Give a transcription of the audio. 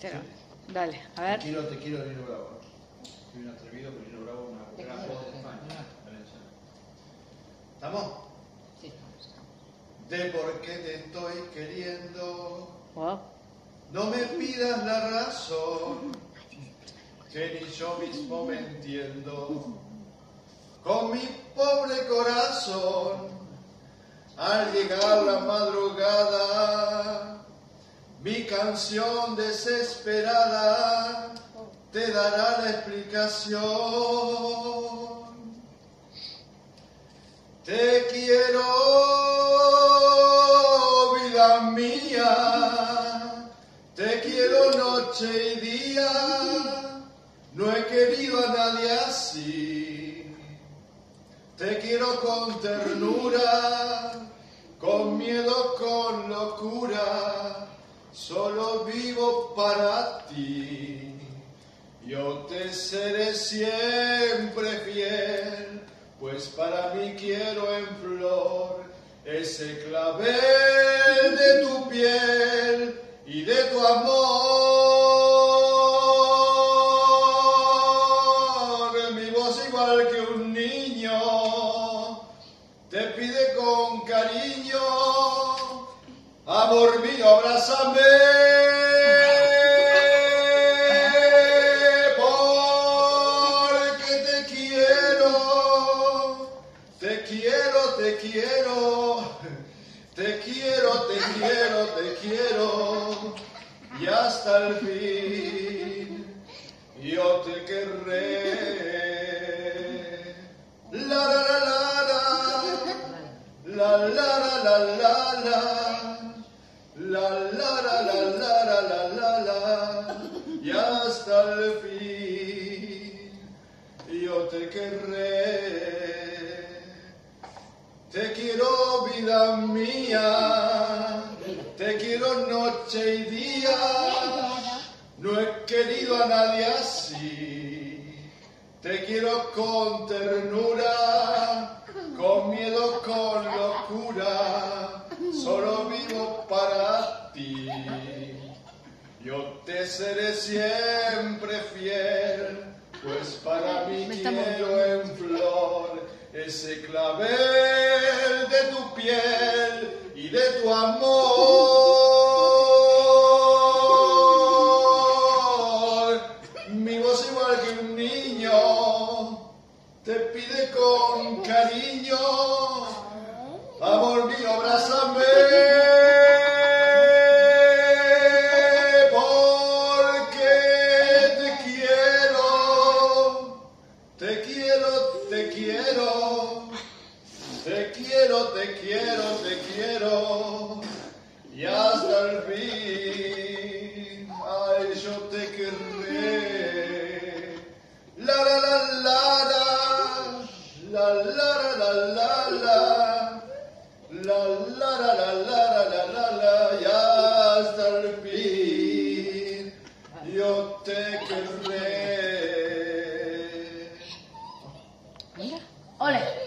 Pero, dale, a ver. Te quiero, te quiero, Nino Bravo. Soy un atrevido, pero Nino Bravo es una gran voz de España. ¿Estamos? Sí. De por qué te estoy queriendo. Wow. No me pidas la razón, que ni yo mismo me entiendo. Con mi pobre corazón, al llegar la madrugada, mi canción desesperada te dará la explicación. Te quiero, vida mía, te quiero noche y día, no he querido a nadie así. Te quiero con ternura, con miedo, con locura, solo vivo para ti. Yo te seré siempre fiel, pues para mí quiero en flor ese clavel de tu piel y de tu amor. Mi voz igual que un niño te pide con cariño, amor mío, abrázame. Porque te quiero, te quiero, te quiero, te quiero, te quiero, te quiero, y hasta el fin yo te querré. La la la la la, la la la la la la, la la la la la la la la la, y hasta el fin yo te querré. Te quiero vida mía, te quiero noche y día, no he querido a nadie así. Te quiero con ternura, Yo te seré siempre fiel, pues para mí quiero en flor ese clavel de tu piel y de tu amor. Mi voz igual que un niño te pide con cariño, amor mío, abrázame. te quiero, te quiero, te quiero, te quiero, y hasta el fin, ay, yo te querré. La la la la la, la la la la la, la la la la la la la la, hasta el fin, yo te querré. ¡Ole!